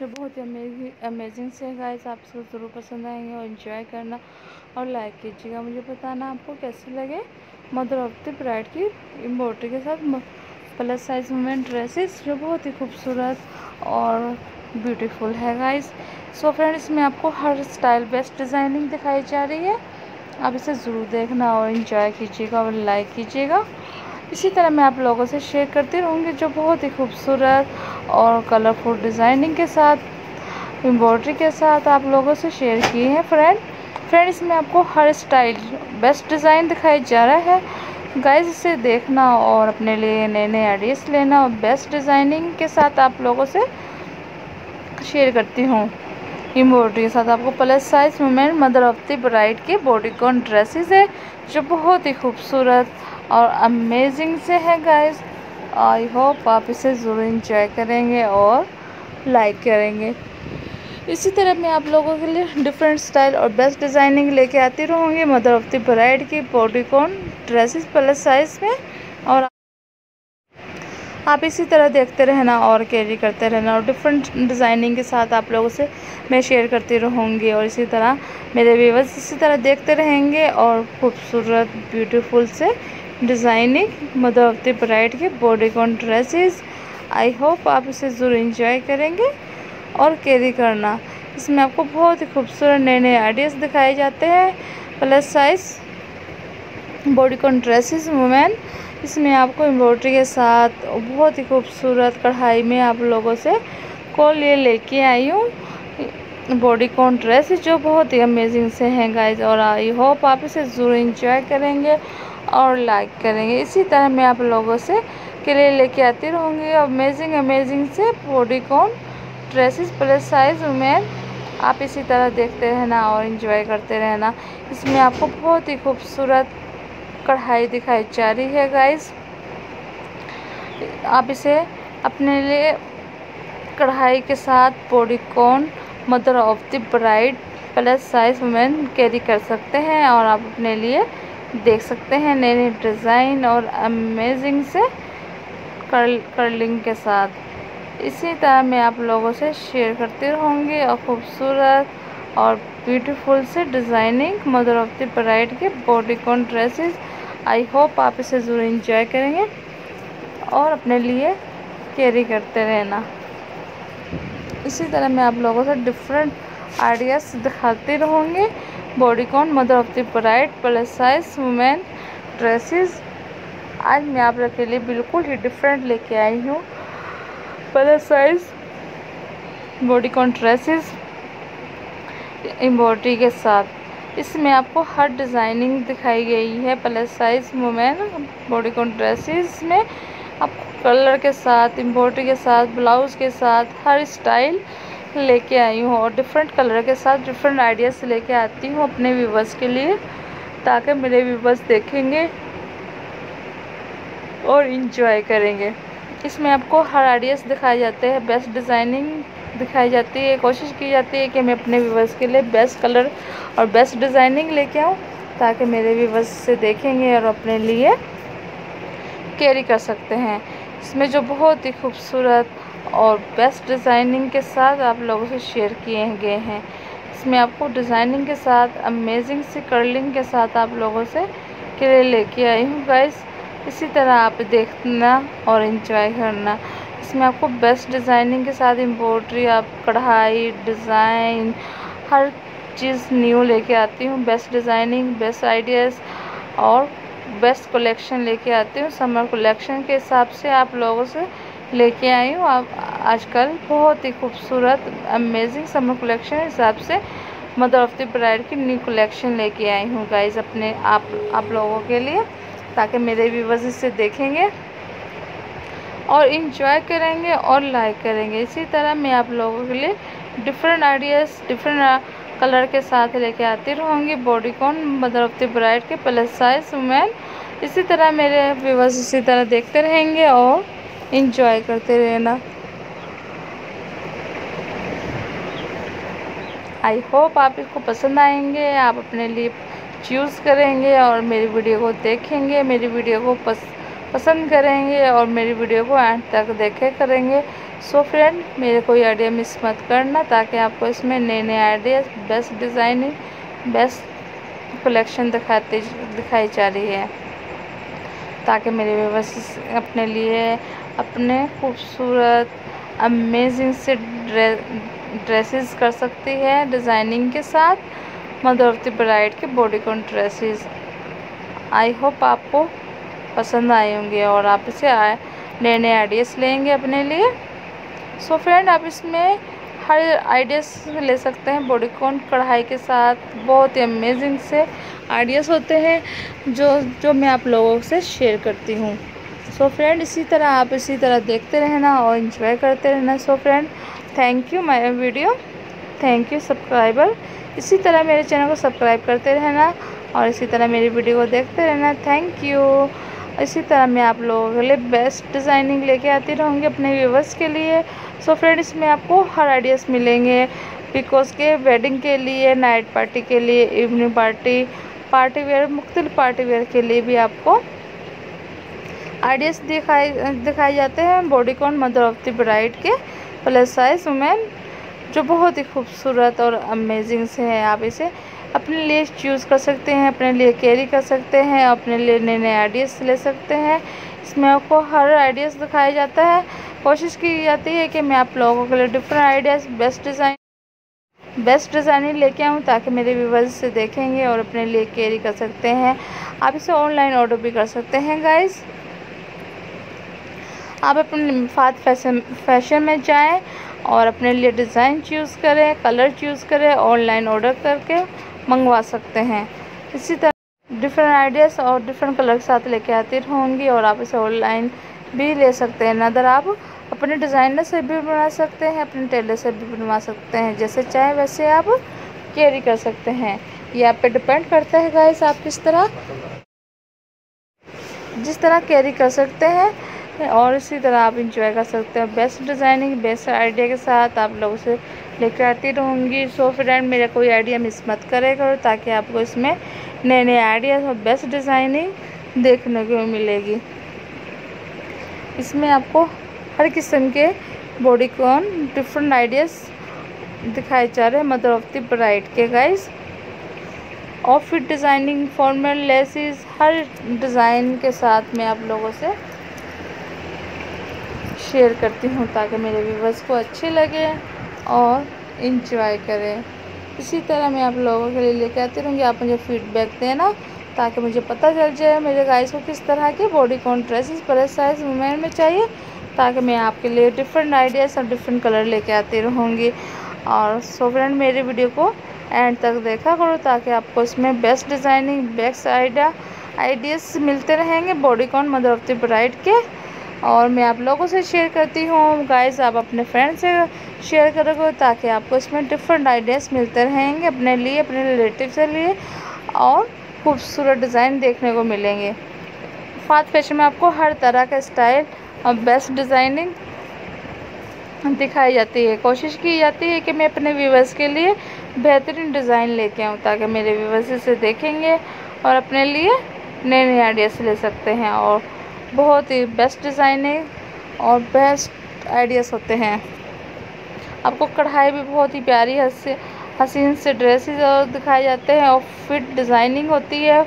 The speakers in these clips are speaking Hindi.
जो बहुत ही अमेजिंग अमेजिंग से गाइस आप इसको ज़रूर पसंद आएँगे और इन्जॉय करना। और लाइक कीजिएगा मुझे बताना आपको कैसे लगे मदर ऑफ़ द ब्राइड की एम्ब्रॉयडरी के साथ प्लस साइज़ वुमेन ड्रेसेस जो बहुत ही खूबसूरत और ब्यूटीफुल है गाइस सो फ्रेंड्स इसमें आपको हर स्टाइल बेस्ट डिज़ाइनिंग दिखाई जा रही है। आप इसे ज़रूर देखना और इन्जॉय कीजिएगा और लाइक कीजिएगा। इसी तरह मैं आप लोगों से शेयर करती रहूँगी जो बहुत ही खूबसूरत और कलरफुल डिज़ाइनिंग के साथ एम्ब्रॉयडरी के साथ आप लोगों से शेयर किए हैं फ्रेंड फ्रेंड इसमें आपको हर स्टाइल बेस्ट डिज़ाइन दिखाई जा रहा है. गाइस इसे देखना और अपने लिए नए नए आइडियाज़ लेना और बेस्ट डिज़ाइनिंग के साथ आप लोगों से शेयर करती हूँ. एम्ब्रॉयडरी के साथ आपको plus size women mother of the bride के बॉडीकॉन ड्रेसेस है, जो बहुत ही खूबसूरत और अमेजिंग से है गाइस आई होप आप इसे ज़रूर इंजॉय करेंगे और लाइक करेंगे। इसी तरह मैं आप लोगों के लिए डिफरेंट स्टाइल और बेस्ट डिज़ाइनिंग लेके आती रहूँगी। मदर ऑफ़ द ब्राइड की बॉडीकॉन ड्रेसेस प्लस साइज़ में और आप इसी तरह देखते रहना और कैरी करते रहना और डिफरेंट डिज़ाइनिंग के साथ आप लोगों से मैं शेयर करती रहूँगी और इसी तरह मेरे व्यूवर्स इसी तरह देखते रहेंगे और खूबसूरत ब्यूटीफुल से designing mother of the bride के body bodycon dresses I hope आप इसे ज़रूर इंजॉय करेंगे और कैरी करना। इसमें आपको बहुत ही खूबसूरत नए नए आइडियाज़ दिखाए जाते हैं plus size body bodycon dresses women इसमें आपको एम्ब्रॉयडरी के साथ बहुत ही खूबसूरत कढ़ाई में आप लोगों से को ये लेके आई हूँ। बॉडी कॉन ड्रेस जो बहुत ही अमेजिंग से हैं गाइज़ और आई होप आप इसे ज़रूर इंजॉय करेंगे। और लाइक करेंगे। इसी तरह मैं आप लोगों से के लिए लेके आती रहूँगी। अमेजिंग अमेजिंग से bodycon dresses plus size women आप इसी तरह देखते रहना और इन्जॉय करते रहना। इसमें आपको बहुत ही खूबसूरत कढ़ाई दिखाई जा रही है गाइस आप इसे अपने लिए कढ़ाई के साथ bodycon mother of the bride plus size women carry कर सकते हैं और आप अपने लिए देख सकते हैं नए नए डिज़ाइन और अमेजिंग से कर्ल कर्लिंग के साथ। इसी तरह मैं आप लोगों से शेयर करती रहूँगी और ख़ूबसूरत और ब्यूटीफुल से designing mother of the bride के बॉडीकॉन ड्रेसेस आई होप आप इसे ज़रूर इंजॉय करेंगे और अपने लिए कैरी करते रहना। इसी तरह मैं आप लोगों से डिफरेंट आइडियाज़ दिखाती रहूँगी। Bodycon mother of the bride plus size women dresses आज मैं आप लोग के लिए बिल्कुल ही डिफरेंट लेके आई हूँ। Plus size bodycon dresses embroidery के साथ। इसमें आपको हर डिज़ाइनिंग दिखाई गई है। Plus size women bodycon dresses में आपको कलर के साथ एम्ब्रॉयडरी के साथ ब्लाउज़ के साथ, हर स्टाइल लेके आई हूँ और डिफरेंट कलर के साथ डिफरेंट आइडियाज़ लेके आती हूँ अपने व्यूवर्स के लिए, ताकि मेरे व्यूवर्स देखेंगे और इन्जॉय करेंगे। इसमें आपको हर आइडियाज़ दिखाए जाते हैं बेस्ट डिज़ाइनिंग दिखाई जाती है, कोशिश की जाती है कि मैं अपने व्यूवर्स के लिए बेस्ट कलर और बेस्ट डिज़ाइनिंग लेके आऊँ, ताकि मेरे व्यूवर्स से देखेंगे और अपने लिए कैरी कर सकते हैं। इसमें जो बहुत ही खूबसूरत और बेस्ट डिज़ाइनिंग के साथ आप लोगों से शेयर किए गए हैं। इसमें आपको डिज़ाइनिंग के साथ अमेजिंग सी कर्लिंग के साथ आप लोगों से के लिए लेके आई हूँ गाइस इसी तरह आप देखना और इन्जॉय करना। इसमें आपको बेस्ट डिज़ाइनिंग के साथ एम्ब्रॉयडरी आप कढ़ाई डिज़ाइन हर चीज़ न्यू लेके आती हूँ। बेस्ट डिज़ाइनिंग बेस्ट आइडियाज़ और बेस्ट कलेक्शन लेके आती हूँ। समर कलेक्शन के हिसाब से आप लोगों से लेके आई हूँ। आप आजकल बहुत ही खूबसूरत अमेजिंग समर कलेक्शन हिसाब से मदर ऑफ़ द ब्राइड की न्यू कलेक्शन लेके आई हूँ गाइज़ अपने आप आप लोगों के लिए, ताकि मेरे व्यूवर्स इसे देखेंगे और इन्जॉय करेंगे और लाइक करेंगे। इसी तरह मैं आप लोगों के लिए डिफरेंट आइडियाज़ डिफरेंट कलर के साथ लेके आती रहूँगी। Bodycon mother of the bride के प्लस साइज़ वुमेन इसी तरह मेरे व्यूवर्स इसी तरह देखते रहेंगे और इन्जॉय करते रहना। आई होप आप इसको पसंद आएँगे, आप अपने लिए चूज़ करेंगे और मेरी वीडियो को देखेंगे, मेरी वीडियो को पस, पसंद करेंगे और मेरी वीडियो को एंड तक देखे करेंगे। सो फ्रेंड मेरे कोई आइडिया मिस मत करना ताकि आपको इसमें नए नए idea best designing best collection दिखाते, दिखाई जा रही है। ताकि मेरे व्यवस्थ अपने लिए अपने खूबसूरत अमेजिंग से ड्रेसेस कर सकती है डिज़ाइनिंग के साथ, मधुरती ब्राइड के bodycon dresses I hope आपको पसंद आए होंगे और आप इसे नए नए आइडियाज़ लेंगे अपने लिए। सो so फ्रेंड आप इसमें हर आइडियाज़ ले सकते हैं। बॉडी कॉन कढ़ाई के साथ बहुत ही अमेजिंग से आइडियाज़ होते हैं, जो जो मैं आप लोगों से शेयर करती हूँ। सो फ्रेंड इसी तरह आप इसी तरह देखते रहना और इन्जॉय करते रहना। So friend thank you my video thank you subscriber इसी तरह मेरे चैनल को सब्सक्राइब करते रहना और इसी तरह मेरी वीडियो को देखते रहना। थैंक यू इसी तरह मैं आप लोगों के लिए बेस्ट डिज़ाइनिंग लेके आती रहूँगी अपने व्यूवर्स के लिए। सो फ्रेंड इसमें आपको हर आइडियाज़ मिलेंगे बिकॉज़ के वेडिंग के लिए नाइट पार्टी के लिए इवनिंग पार्टी पार्टी वेयर मुख्तलिफ़ पार्टी वेयर के लिए भी आपको आइडियाज़ दिखाए दिखाए जाते हैं। Bodycon mother of the bride के प्लस साइज़ वुमेन जो बहुत ही खूबसूरत और अमेजिंग से हैं आप इसे। अपने लिए चूज़ कर सकते हैं, अपने लिए कैरी कर सकते हैं, अपने लिए नए नए आइडियाज़ ले सकते हैं। इसमें आपको हर आइडियाज़ दिखाया जाता है। कोशिश की जाती है कि मैं आप लोगों के लिए different ideas best design best designing लेके आऊँ ताकि मेरे व्यूवर्स से देखेंगे और अपने लिए कैरी कर सकते हैं। आप इसे ऑनलाइन ऑर्डर भी कर सकते हैं गाइज़ आप अपने फात फ़ैशन फ़ैशन में जाएँ और अपने लिए डिज़ाइन चूज़ करें कलर चूज़ करें ऑनलाइन ऑर्डर करके। मंगवा सकते हैं। इसी तरह डिफरेंट आइडियाज़ और डिफरेंट कलर के साथ लेके आती रहूँगी और आप इसे ऑनलाइन भी ले सकते हैं। नदर आप अपने डिज़ाइनर से भी बना सकते हैं, अपने टेलर से भी बनवा सकते हैं। जैसे चाहे वैसे आप कैरी कर सकते हैं। ये आप पे डिपेंड करता है गाइस आप किस तरह जिस तरह कैरी कर सकते हैं और इसी तरह आप इंजॉय कर सकते हैं। बेस्ट डिज़ाइनिंग बेस्ट आइडिया के साथ आप लोगों से लेकर आती रहूँगी। सो फ्रेंड मेरा कोई आइडिया मिस मत करे करो ताकि आपको इसमें नए नए आइडियाज़ और बेस्ट डिज़ाइनिंग देखने को मिलेगी। इसमें आपको हर किस्म के बॉडी कॉन डिफरेंट आइडियाज़ दिखाए जा रहे हैं। मदर ऑफ़ द ब्राइड के guys outfit designing formal laces हर डिज़ाइन के साथ मैं आप लोगों से शेयर करती हूँ ताकि मेरे व्यूवर्स को अच्छे लगे। और इंजॉय करें। इसी तरह मैं आप लोगों के लिए लेकर आती रहूँगी। आप मुझे फीडबैक देना ताकि मुझे पता चल जाए मेरे गाइस को किस तरह के bodycon dresses plus size women में चाहिए, ताकि मैं आपके लिए डिफरेंट आइडियाज़ और डिफरेंट कलर लेके आती रहूँगी। और सो फ्रेंड मेरी वीडियो को एंड तक देखा करो, ताकि आपको इसमें best designing best idea ideas मिलते रहेंगे bodycon mother of the bride के। और मैं आप लोगों से शेयर करती हूँ। गाइस आप अपने फ्रेंड से शेयर करोगे ताकि आपको इसमें डिफरेंट आइडियाज़ मिलते रहेंगे अपने लिए, अपने रिलेटिव से लिए और खूबसूरत डिज़ाइन देखने को मिलेंगे। फात फ़ैशन में आपको हर तरह का स्टाइल और बेस्ट डिज़ाइनिंग दिखाई जाती है। कोशिश की जाती है कि मैं अपने व्यूवर्स के लिए बेहतरीन डिज़ाइन लेके आऊँ ताकि मेरे व्यूवर्स इसे देखेंगे और अपने लिए नए नए आइडियाज़ ले सकते हैं और बहुत ही बेस्ट डिज़ाइनिंग और बेस्ट आइडियाज़ होते हैं। आपको कढ़ाई भी बहुत ही प्यारी हसी, हसीन से ड्रेसेस और दिखाए जाते हैं और फिट डिज़ाइनिंग होती है।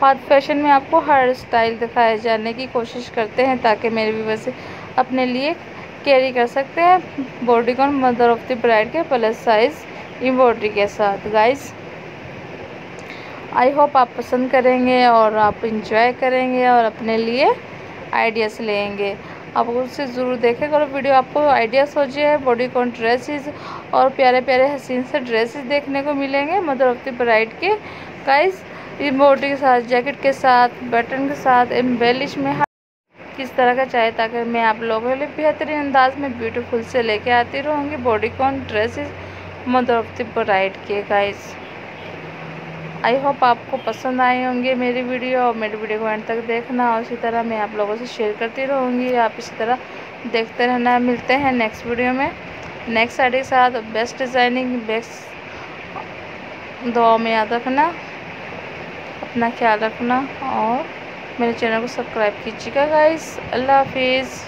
फास्ट फ़ैशन में आपको हर स्टाइल दिखाए जाने की कोशिश करते हैं ताकि मेरे वैसे अपने लिए कैरी कर सकते हैं। Bodycon mother of the bride के प्लस साइज़ एम्ब्रॉयडरी के साथ। गाइस आई होप आप पसंद करेंगे और आप इंजॉय करेंगे और अपने लिए आइडियाज़ लेंगे। आप उससे ज़रूर देखें। करो वीडियो आपको आइडियाज़ हो जाए बॉडी कॉन ड्रेसेस और प्यारे प्यारे हसीन से ड्रेसेस देखने को मिलेंगे मदर ऑफ़ ब्राइड के। गाइस इम्बॉडी के साथ जैकेट के साथ बटन के साथ एम्बेलिश में किस तरह का चाहे ताकि मैं आप लोगों के लिए बेहतरीन अंदाज में ब्यूटीफुल से लेके आती रहूँगी। Bodycon dresses mother of bride के गाइस आई होप आपको पसंद आए होंगे मेरी वीडियो और मेरी वीडियो को एंड तक देखना। और इसी तरह मैं आप लोगों से शेयर करती रहूँगी। आप इसी तरह देखते रहना। मिलते हैं नेक्स्ट वीडियो में। नेक्स्ट साइड के साथ बेस्ट डिज़ाइनिंग बेस्ट दुआ में याद रखना। अपना ख्याल रखना। और मेरे चैनल को सब्सक्राइब कीजिएगा गाइस अल्लाह हाफिज़।